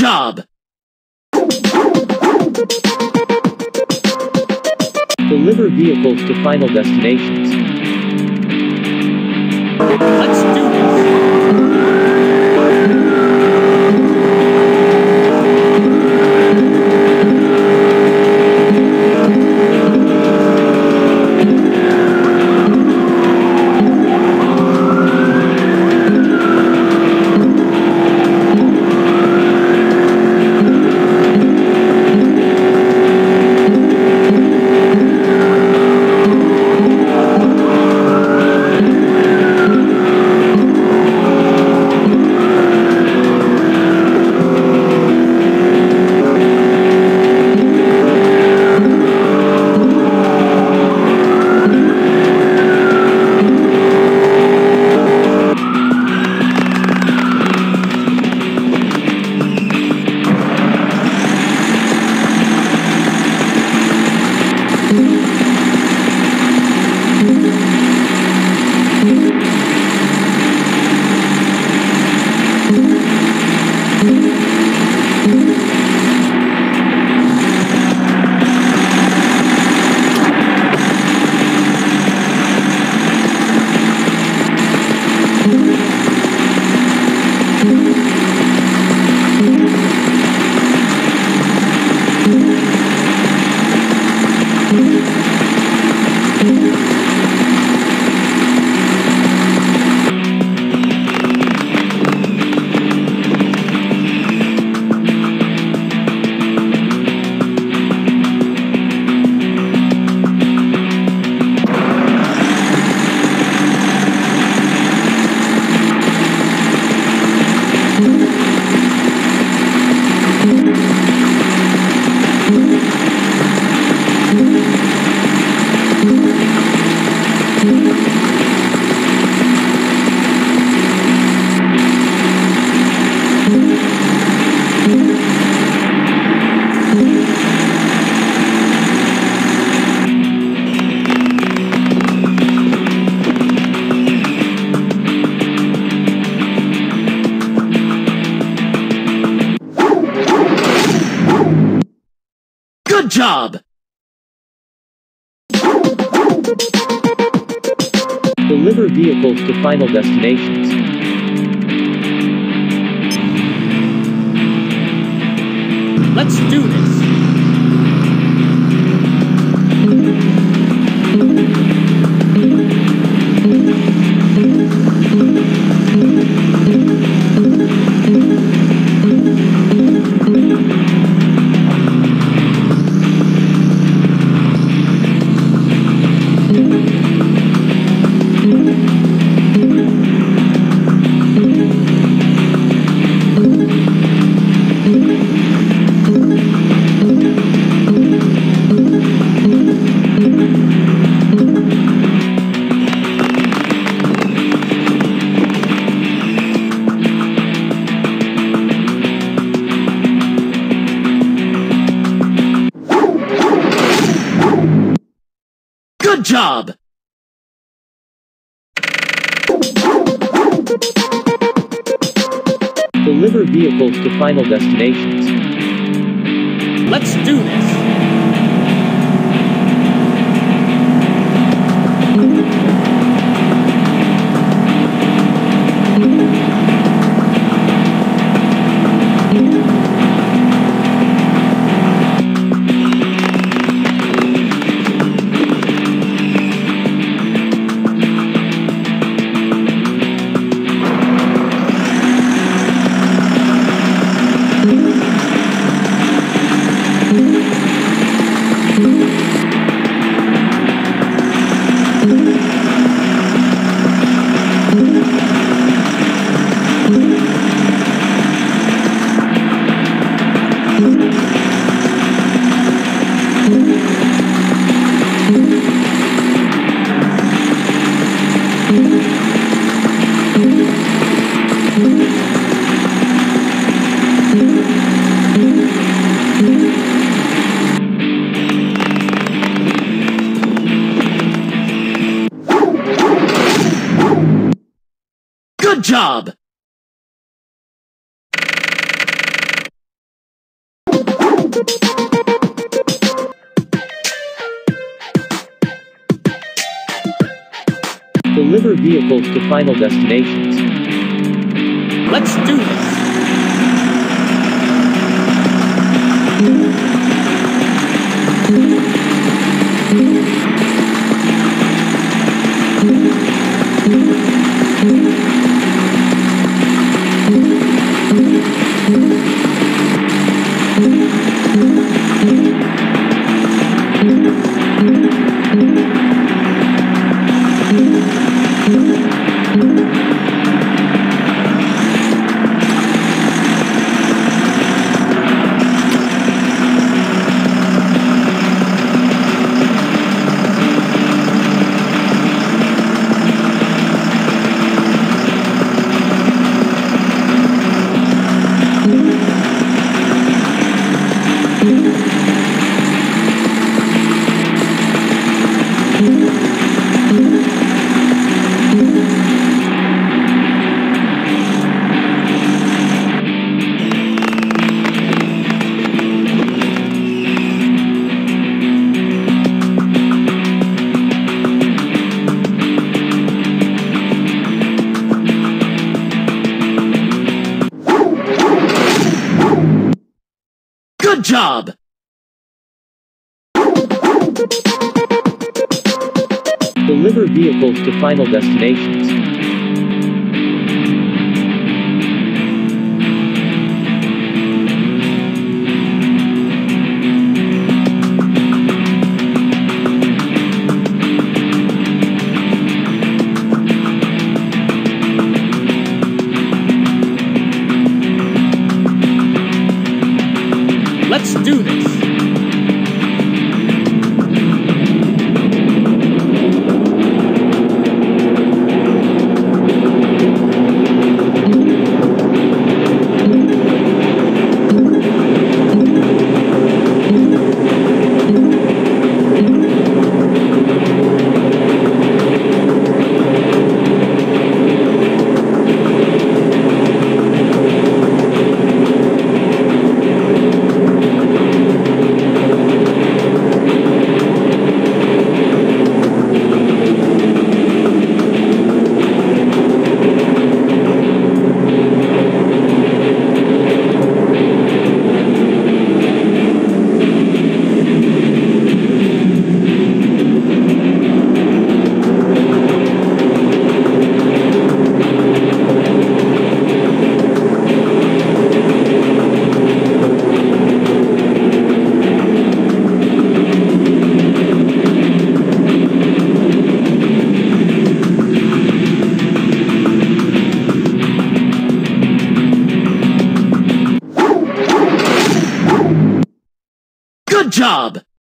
Good job! Deliver vehicles to final destinations. Let's do job! Deliver vehicles to final destinations. Let's do this! Job! Deliver vehicles to final destinations. Let's do this! Good job! Deliver vehicles to final destinations. Let's do this. Job! Deliver vehicles to final destinations. Do this. Job!